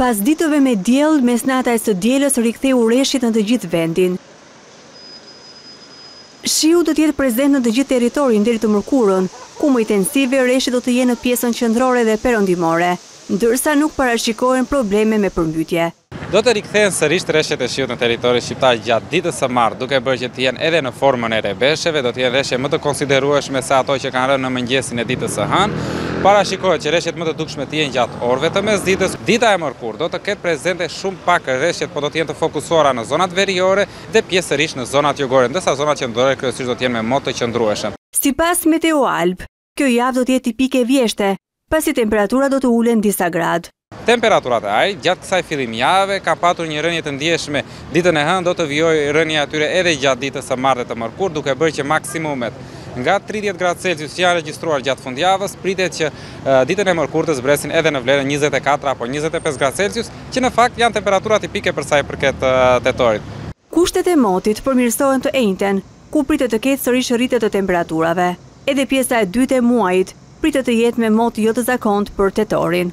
Pas ditëve me diell, mesnata e së dielës riktheu reshjet në të gjithë vendin. Shiu do të jetë prezent në të gjithë territorin deri të mërkurën, ku më intensive reshjet do të jenë në pjesën qendrore dhe perëndimore, ndërsa nuk parashikohen probleme me përmbytje. Do të rikthehen sërish reshjet e shiut në territorin shqiptar gjatë ditës së martë, duke bërë që të jenë edhe në formën e rebesheve, do të jenë reshje më të konsiderueshme se ato që kanë rënë në mëngjesin e ditës së hënë. Parashikohet që reshjet më të dukshme të jenë gjatë orëve të mesditës. Dita e mërkurë do të ketë prezente shumë pak reshjet, por do të jenë të fokusuara në zonat veriore dhe pjesërisht në zonat jugore, ndërsa zonat qendrore kryesisht do të jenë me mot të qëndrueshëm. Sipas MeteoAlb, Kjo javë do të jetë tipike vjeshte, pasi temperaturat do të ulen disa gradë. Temperaturat e ajrit gjatë kësaj fillim jave ka patur një rënie të ndjeshme. Ditën e hënë do të vijojë rënia e tyre edhe gjatë ditës së martë dhe të mërkurë, duke bërë që maksimumet nga tridhjetë gradë Celsius që janë regjistruar gjatë fundjavës, pritet që ditën e mërkurë të zbresin edhe në vlerën njëzet e katër apo njëzet e pesë gradë Celsius, që në fakt janë temperatura tipike për sa i përket tetorit. Kushtet e motit përmirësohen të enjten, ku pritet të ketë sërish rritje të temperaturave. Edhe pjesa e dytë e muajit pritet të jetë me mot jo të zakontë për tetorin.